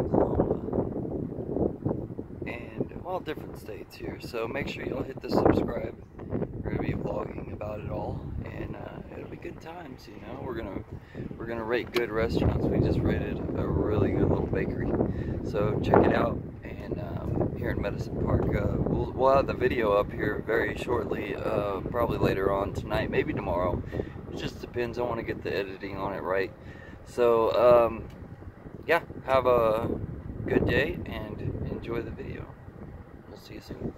Oklahoma, and all different states here. So make sure y'all hit the subscribe. We're gonna be vlogging about it all, and uh, it'll be good times. You know, we're gonna we're gonna rate good restaurants. We just rated a really good little bakery, so check it out. And um, here in Medicine Park, uh, we'll, we'll, have the video up here very shortly, uh, probably later on tonight, maybe tomorrow. It just depends. I want to get the editing on it right. So, um, yeah, have a good day and enjoy the video. We'll see you soon.